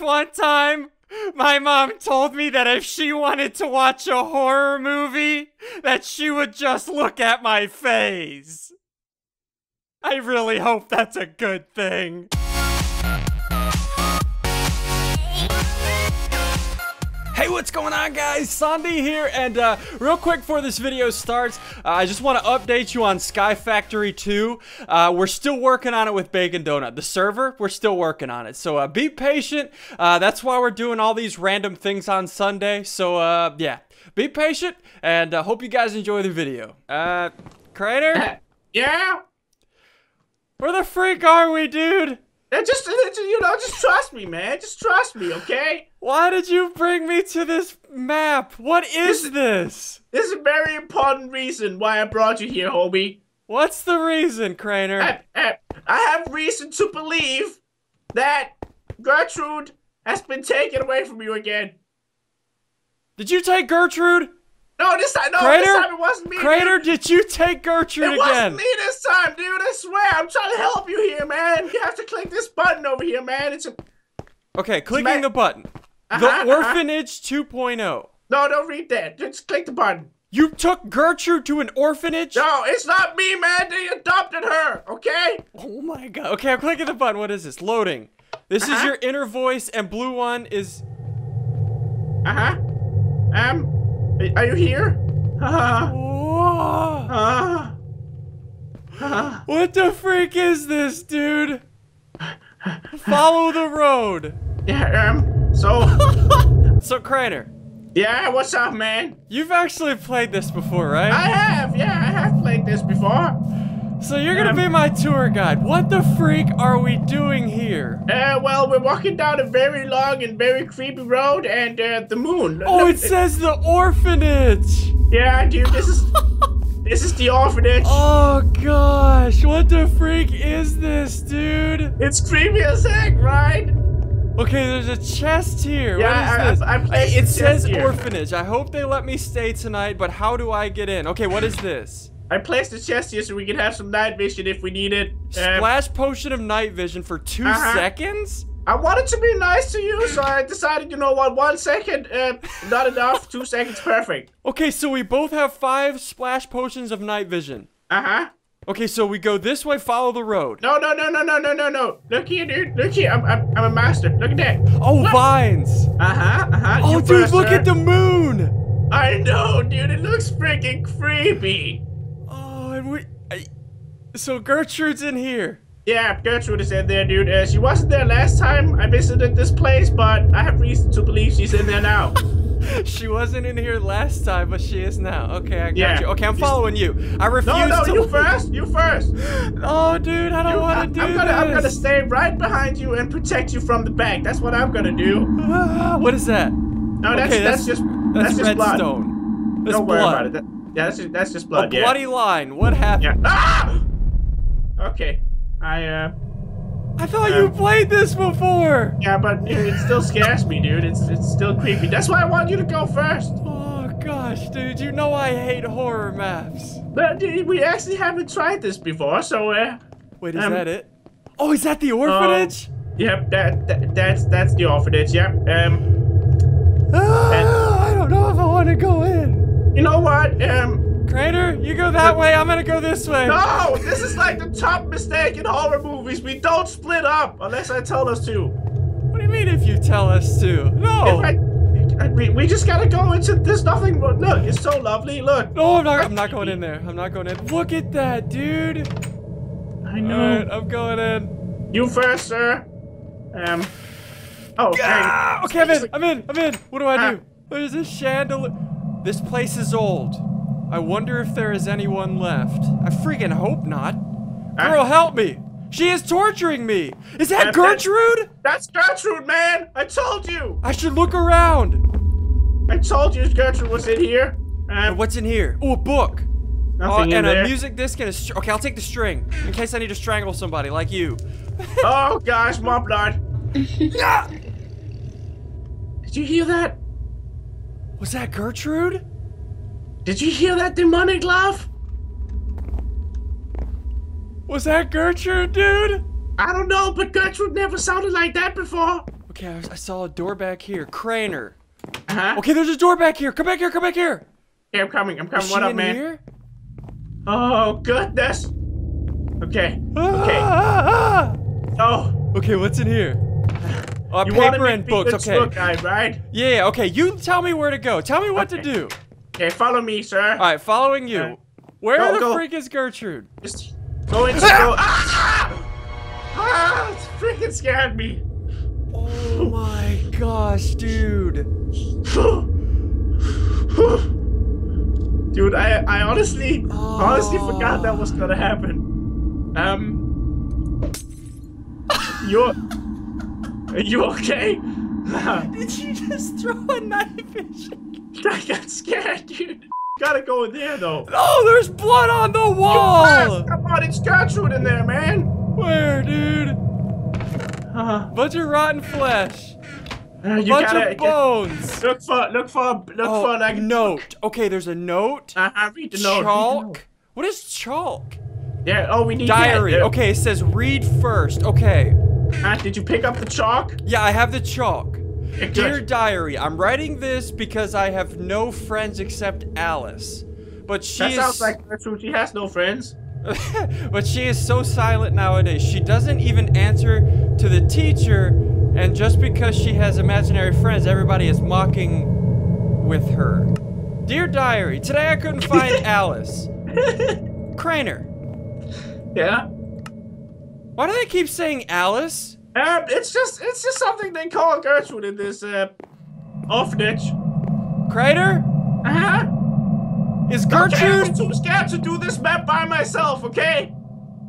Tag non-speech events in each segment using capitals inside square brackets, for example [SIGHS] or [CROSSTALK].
one time, my mom told me that if she wanted to watch a horror movie, that she would just look at my face. I really hope that's a good thing. Hey, what's going on, guys? SSundee here, and uh, real quick before this video starts, uh, I just want to update you on Sky Factory 2. Uh, we're still working on it with Bacon Donut. The server, we're still working on it, so uh, be patient. Uh, that's why we're doing all these random things on Sunday, so uh, yeah. Be patient, and hope you guys enjoy the video. Uh, Crainer? yeah? Where the freak are we, dude? just, you know, just trust me, man. Just trust me, okay? Why did you bring me to this map? What is this? This, this is a very important reason why I brought you here, Hobie. What's the reason, Crainer? I, I, I have reason to believe that Gertrude has been taken away from you again. Did you take Gertrude? No, this time, no, Crainer? this time it wasn't me. Crainer, did you take Gertrude it again? It wasn't me this time, dude. I swear. I'm trying to help you here, man. You have to click this button over here, man. It's a. Okay, clicking the button. Uh the. [LAUGHS] Orphanage uh -huh. 2.0. No, don't read that. Just click the button. You took Gertrude to an orphanage? No, it's not me, man. They adopted her, okay? Oh my god. Okay, I'm clicking the button. What is this? Loading. This uh -huh. is uh-huh. your inner voice, and blue one is. Uh huh. Um, are you here? [LAUGHS] Uh-huh. What the freak is this, dude? Follow the road. Yeah, um, so... [LAUGHS] so, Crainer. Yeah, what's up, man? You've actually played this before, right? I have, yeah, I have played this before. So you're gonna be my tour guide. What the freak are we doing here? Uh, well, we're walking down a very long and very creepy road, and uh, the moon. Oh, it says the orphanage. Yeah, dude, this is [LAUGHS] this is the orphanage. Oh gosh, what the freak is this, dude? It's creepy as heck, right? Okay, there's a chest here. Yeah, what is I, this? I, I it says here. orphanage. I hope they let me stay tonight, but how do I get in? Okay, what is this? I placed the chest here so we can have some night vision if we need it. Um, Splash potion of night vision for 2 uh -huh. seconds? I wanted to be nice to you, so I decided, you know what, one second, uh, not enough, two seconds, perfect. Okay, so we both have five splash potions of night vision. Uh-huh. Okay, so we go this way, follow the road. No, no, no, no, no, no, no, no. Look here, dude. Look here. I'm, I'm, I'm a master. Look at that. Oh, vines. Uh-huh, uh-huh. Oh, dude, look at the moon. I know, dude. It looks freaking creepy. Oh, and we... I, so Gertrude's in here. Yeah, Gertrude is in there, dude. Uh, she wasn't there last time I visited this place, but I have reason to believe she's in there now. [LAUGHS] she wasn't in here last time, but she is now. Okay, I got yeah. you. Okay, I'm following you. I refuse no, no, to. you first. First. Oh, dude, I don't want to do I'm gonna, this. I'm gonna stay right behind you and protect you from the back. That's what I'm gonna do. [SIGHS] what is that? No, that's okay, that's, that's, just that's, that's just blood. That's don't blood. worry about it. That, yeah, that's just, that's just blood. A bloody line. What happened? Yeah. Ah! Okay. I uh. I thought um, you played this before. Yeah, but it still scares me, dude. It's it's still creepy. That's why I want you to go first. Oh gosh, dude, you know I hate horror maps. But we actually haven't tried this before, so uh. Wait, is um, that it? Oh, is that the orphanage? Uh, yep, that, that that's that's the orphanage. Yep. Um. Ah, I don't know if I want to go in. You know what? Um. Crainer, you go that way, I'm gonna go this way. No, this is like the top mistake in horror movies. We don't split up unless I tell us to. What do you mean if you tell us to? No. We, we just gotta go into, there's nothing, look, it's so lovely, look. No, I'm not, I'm not going in there. I'm not going in. Look at that, dude. I know. Right, I'm going in. You first, sir. Um. Oh, yeah. Okay, I'm in, I'm in, I'm in. What do I do? What is this chandelier? This place is old. I wonder if there is anyone left. I freaking hope not. Girl, help me! She is torturing me! Is that, Gertrude? That's, that's Gertrude, man! I told you! I should look around! I told you Gertrude was in here. Um, what's in here? Oh, a book. Nothing oh, and there. a music disc and a Okay, I'll take the string. In case I need to strangle somebody like you. [LAUGHS] oh gosh, more blood. [LAUGHS] yeah! Did you hear that? Was that Gertrude? Did you hear that demonic laugh? Was that Gertrude, dude? I don't know, but Gertrude never sounded like that before. Okay, I, I saw a door back here. Crainer. Uh-huh. Okay, there's a door back here. Come back here. Come back here. Okay, I'm coming. I'm coming. Is what up, man? here? Oh, goodness. Okay. Ah, Okay. ah, ah. Oh, Okay, what's in here? [SIGHS] Uh, you paper and books. Okay. guide, right? Yeah, okay. You tell me where to go. Tell me what to do. Okay, follow me, sir. All right, following you. Okay. Where Go, the go. freak is Gertrude? Just go into [LAUGHS] go. Ah! Ah! It freaking scared me. Oh gosh, dude. [LAUGHS] Dude, I I honestly honestly forgot that Oh. was gonna happen. Um You're Are you okay? [LAUGHS] Did you just throw a knife in? [LAUGHS] I got scared, dude. Gotta go in there though. Oh, there's blood on the wall. Come on, it's Gertrude in there, man. Where, dude? Uh, Bunch of rotten flesh. Uh, you Bunch gotta of bones. look for look for look Oh, for like note. Okay, there's a note. Uh, uh, read the note. Chalk. What is chalk? Yeah. Oh, we need Diary. Yeah, Okay, it says read first. Okay. uh, did you pick up the chalk? Yeah, I have the chalk. Good. Dear diary, I'm writing this because I have no friends except Alice. But she that is sounds like Gertrude. She has no friends. [LAUGHS] but she is so silent nowadays. She doesn't even answer to the teacher, and just because she has imaginary friends, everybody is mocking with her. Dear diary, today I couldn't find [LAUGHS] Alice. Crainer. Yeah. Why do they keep saying Alice? It's just it's just something they call Gertrude in this uh orphanage. Crainer? Uh huh. Is Okay, I was Gertrude too scared to do this map by myself. Okay.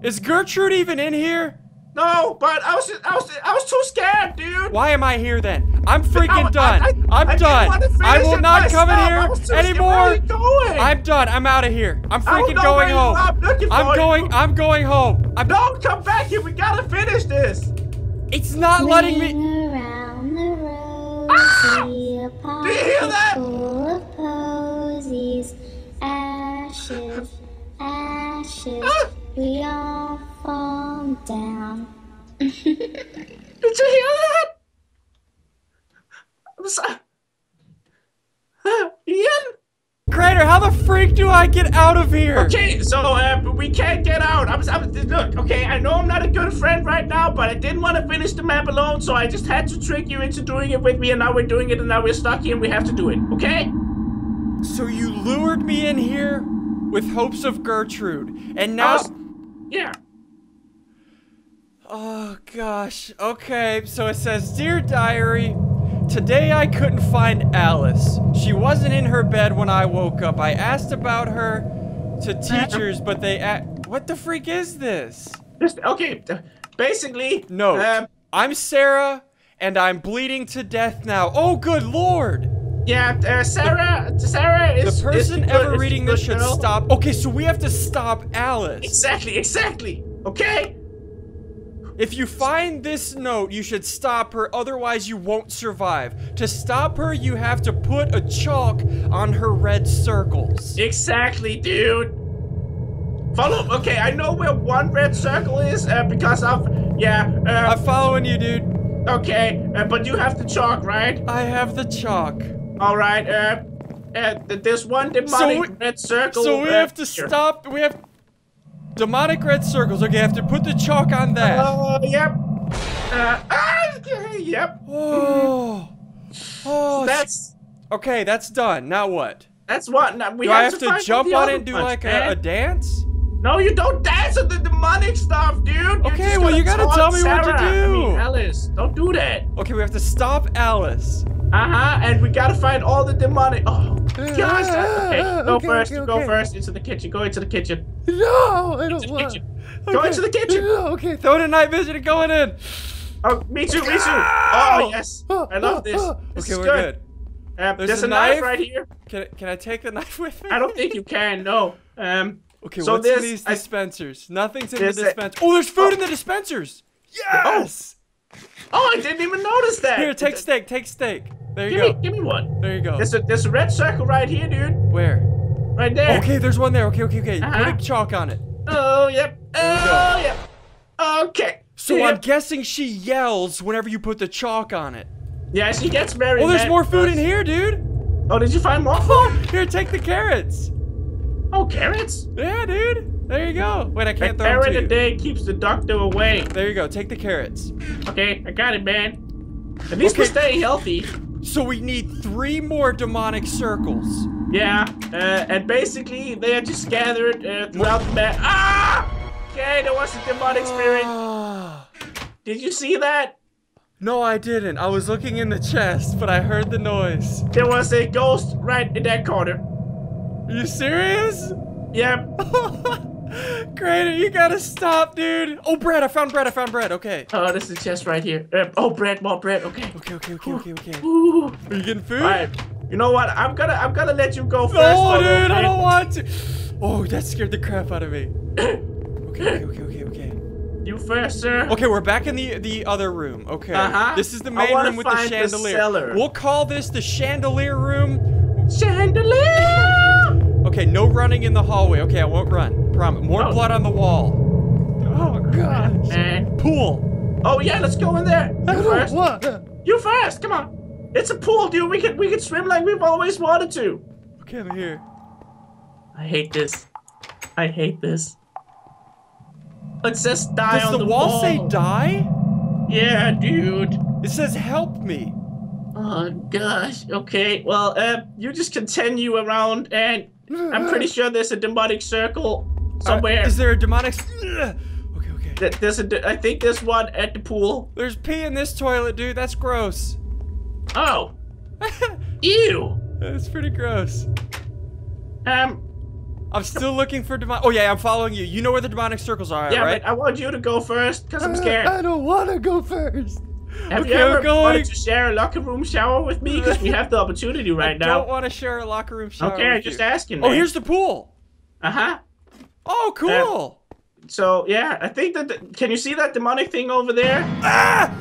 is Gertrude even in here? No, but I was just, I was I was too scared, dude. Why am I here then? I'm freaking I- done. I, I'm I done. I finish will not come in here was too scared. Where anymore. are you going? I'm done. I'm out of here. I'm freaking going home. I'm I'm going. you. I'm going home. I'm. Don't come back here. We gotta finish this. It's not letting me. Around the rosy, Ah! a Do you hear that? pocket full of posies, ashes, [LAUGHS] ashes, Ah! We all fall down. Did you hear that? I'm sorry. [LAUGHS] Ian? Crainer, how the freak do I get out of here? Okay, so uh, we can't get out. I'm, I'm look. Okay, I know I'm not a good friend right now, but I didn't want to finish the map alone, so I just had to trick you into doing it with me, and now we're doing it, and now we're stuck here, and we have to do it. Okay? So you lured me in here with hopes of Gertrude, and now. was- yeah. Oh gosh. Okay, so it says, Dear Diary, today I couldn't find Alice. She wasn't in her bed when I woke up. I asked about her to teachers, but they a- What the freak is this? Just okay. Basically, No. Um, I'm Sarah, and I'm bleeding to death now. Oh, good lord! yeah, uh, Sarah. Sarah The is is person good- ever is reading this should girl. stop. Okay, so we have to stop Alice. Exactly, exactly. Okay. If you find this note, you should stop her, otherwise you won't survive. To stop her, you have to put a chalk on her red circles. Exactly, dude. Follow. Okay, I know where one red circle is uh, because of yeah. Uh, I'm following you, dude. okay, uh, but you have the chalk, right? I have the chalk. All right. Uh, uh, there's one demonic we- red circle. So we uh, have to here. stop. We have demonic red circles. Okay, I have to put the chalk on that. Uh, yep. Uh, ah, okay, yep. Oh. Oh. That's okay, that's done. Now what? that's what. Now, we Do I have to find jump on it and do like a, a dance? No, you don't dance with the demonic stuff, dude. Okay, well, you gotta tell me what to Sarah. I mean, do. Alice, don't do that. Okay, we have to stop Alice. Uh huh. And we gotta find all the demonic. Oh gosh. Okay, go Okay, first. okay, Go first into the kitchen. Go into the kitchen. No, I don't the want. kitchen. Go into the kitchen. Okay, throw it in night vision and going in. Oh, me too. Me too. Oh yes. I love this. This Okay, we're good. good. Uh, There's there's, a a knife? knife? right here. Can can I take the knife with me? I don't think you can. No. Um. Okay, So what's in these I- dispensers? Nothing's in the dispenser. Oh, there's food in the dispensers. Yes. Oh, I didn't even notice that. Here, take steak. Take steak. There you Give me, go. give me one. There you go. There's a there's a red circle right here, dude. Where? Right there. Okay, there's one there. Okay, okay, okay. Put Uh-huh. a chalk on it. Oh yep. Oh yep. Okay. So Yeah. I'm guessing she yells whenever you put the chalk on it. Yeah, she gets very Oh, there's more food in here, dude. Oh, did you find more [LAUGHS] Oh, food? here, take the carrots. Oh, carrots. Yeah, dude. There you go. Wait, I A can't throw them carrot to a you. day keeps the doctor away. There you go. Take the carrots. Okay, I got it, man. At least we're staying healthy. So we need three more demonic circles. Yeah, uh, and basically they are just scattered uh, throughout the map. Ah! Okay, there was a demonic spirit. Ah. Did you see that? no, I didn't. I was looking in the chest, but I heard the noise. There was a ghost right in that corner. Are you serious? Yep. [LAUGHS] Crainer, you gotta stop, dude. Oh, bread. I found bread. I found bread. Okay. Oh, this is the chest right here. Uh, oh, bread, more bread. Okay. Okay, okay, okay, okay, okay. Ooh. Are you getting food? All right. You know what? I'm gonna I'm gonna let you go first. No, dude, I don't want to. Oh, that scared the crap out of me. [COUGHS] Okay, okay, okay, okay, okay. You first, sir. Okay, we're back in the the other room. Okay. Uh-huh. This is the main room with the the chandelier. cellar. We'll call this the chandelier room. Chandelier. Okay, no running in the hallway. Okay, I won't run. Promise. More Oh. blood on the wall. Oh gosh. Man. Pool. Oh yeah, let's go in there. You first. What? You first. Come on. It's a pool, dude. We can we can swim like we've always wanted to. Okay, I'm here. I hate this. I hate this. It says die Does on the, wall. Does the, wall, say die? Yeah, dude. It says help me. Oh gosh. Okay. Well, uh, you just continue around, and I'm pretty sure there's a demonic circle Uh, somewhere. is there a demonic? Okay, okay. Th- There's a. de- I think there's one at the pool. There's pee in this toilet, dude. That's gross. Oh. [LAUGHS] Ew. That's pretty gross. Um. I'm still looking for demonic. Oh yeah, I'm following you. You know where the demonic circles are, Yeah, right? but I want you to go first, cause I'm scared. I don't want to go first. Have okay, you ever going. wanted to share a locker room shower with me? Because we have the opportunity right I now. don't want to share a locker room shower. Okay, I'm just you. asking. Oh, here's the pool. Uh huh. Oh, cool. So yeah, I think that. The, can you see that demonic thing over there? ah!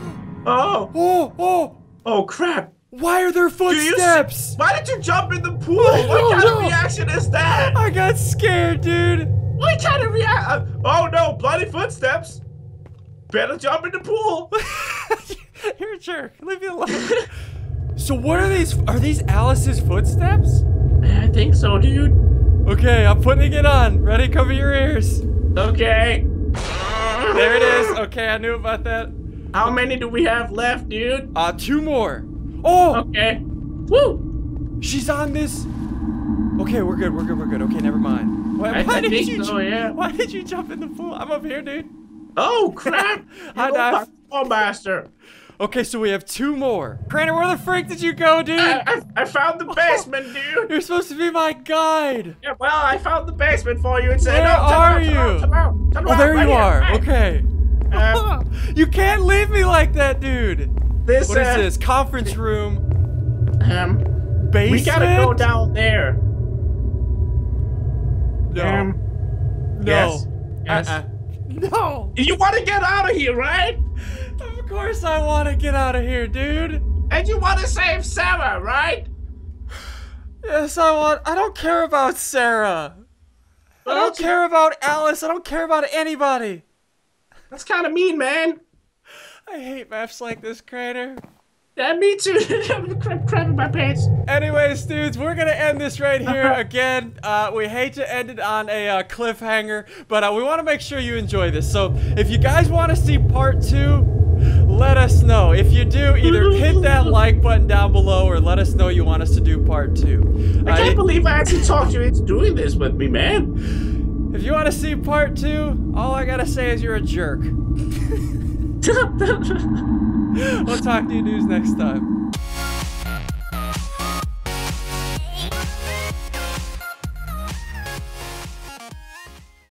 Oh. Oh, oh. Oh crap. Why are there you footsteps? Why did you jump in the pool? I What kind know. of reaction is that? I got scared, dude. What kind of reaction? oh no, bloody footsteps. Better jump in the pool. [LAUGHS] [LAUGHS] You're a jerk. Leave me alone. [LAUGHS] so what are these? Are these Alice's footsteps? I think so, dude. Okay, I'm putting it on. Ready? Cover your ears. Okay. There it is. Okay, I knew about that. How many do we have left, dude? Uh, two more. Oh, Okay. Woo! she's on this. Okay, we're good. We're good. We're good. Okay, never mind. Why, why I did think you? so, ju- yeah. Why did you jump in the pool? I'm up here, dude. Oh crap! [LAUGHS] Hi, You Daph. Oh, master. Okay, so we have two more. Crainer, where the freak did you go, dude? I, I, I found the [LAUGHS] basement, dude. You're supposed to be my guide. Yeah, well, I found the basement for you and said, Where "No, turn are around, turn around, you? turn around, turn Oh, there right you here, are. right." Okay. Um, you can't leave me like that, dude. this, What is uh, this? Conference room. Um, Basement. we gotta go down there. No. Um, no. yes, yes. Uh-uh. No. you want to get out of here, right? Of course I want to get out of here, dude. And you want to save Sarah, right? Yes, I want. I don't care about Sarah. I don't you- care about Alice. I don't care about anybody. That's kind of mean, man. I hate maps like this, Crainer. Yeah, me too. [LAUGHS] I'm crapping my pants. Anyways, dudes, we're gonna end this right here [LAUGHS] again. Uh, we hate to end it on a uh, cliffhanger, but uh, we want to make sure you enjoy this. So, if you guys want to see part two, let us know. If you do, either hit that [LAUGHS] like button down below or let us know you want us to do part two. I Uh, can't believe I actually talked you into doing this with me, man. if you want to see part two, all I gotta say is you're a jerk. [LAUGHS] [LAUGHS] We'll talk to you dudes next time.